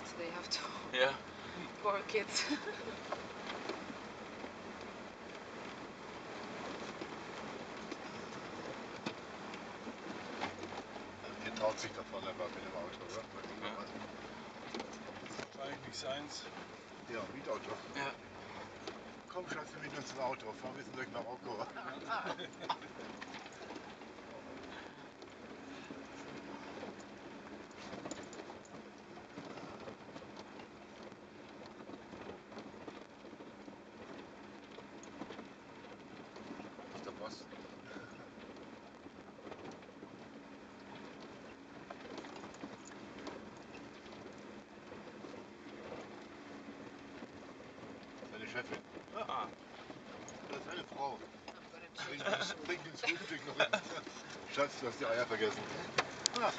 just they have to Ja. poor kids. Ihr traut sich davon aber mit dem Auto, oder? Ja. Wahrscheinlich nicht seins. Ja, Mietauto. Ja. Komm, Schatz, wir mieten uns ein Auto. Fahren wir jetzt durch Marokko. Chefin. Ah. Das ist eine Frau. I'm gonna Bring change. uns, bring uns Frühstück noch. Schatz, du hast die Eier vergessen. Ah,